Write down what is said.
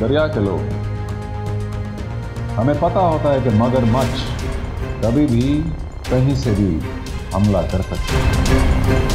दरिया के लोग। हमें पता होता है कि मगरमच्छ कभी भी कहीं से भी हमला कर सकते हैं।